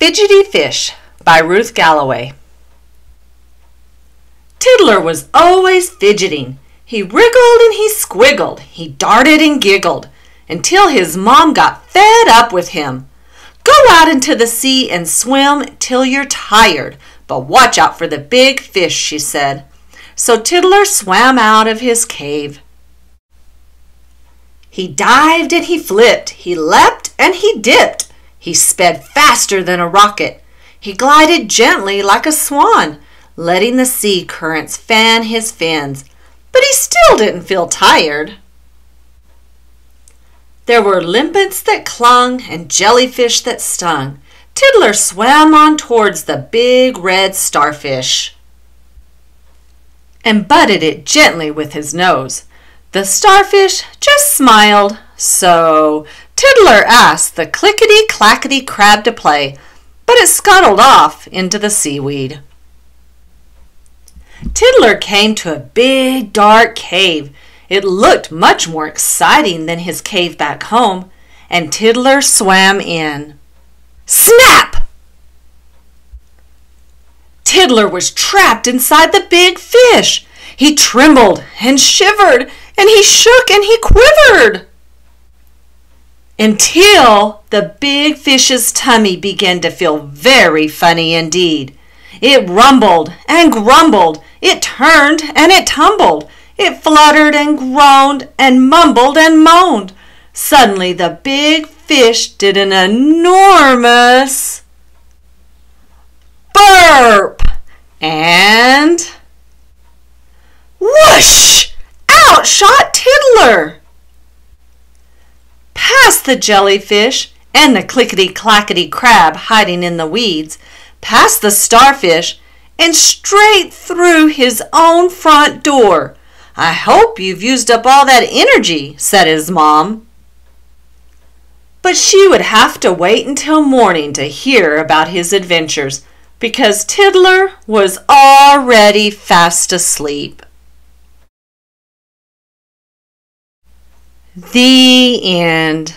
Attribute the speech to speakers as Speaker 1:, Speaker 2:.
Speaker 1: Fidgety Fish by Ruth Galloway. Tiddler was always fidgeting. He wriggled and he squiggled, he darted and giggled, until his mom got fed up with him. Go out into the sea and swim till you're tired, but watch out for the big fish, she said. So Tiddler swam out of his cave. He dived and he flipped, he leapt and he dipped. He sped faster than a rocket. He glided gently like a swan, letting the sea currents fan his fins, but he still didn't feel tired. There were limpets that clung and jellyfish that stung. Tiddler swam on towards the big red starfish and butted it gently with his nose. The starfish just smiled. So Tiddler asked the clickety clackety crab to play, but it scuttled off into the seaweed. Tiddler came to a big dark cave. It looked much more exciting than his cave back home, and Tiddler swam in. Snap! Tiddler was trapped inside the big fish. He trembled and shivered and he shook and he quivered until the big fish's tummy began to feel very funny indeed. It rumbled and grumbled, it turned and it tumbled, it fluttered and groaned and mumbled and moaned. Suddenly the big fish did an enormous burp and whoosh! out shot Tiddler. Past the jellyfish and the clickety clackety crab hiding in the weeds, past the starfish, and straight through his own front door. I hope you've used up all that energy, said his mom. But she would have to wait until morning to hear about his adventures because Tiddler was already fast asleep. The end.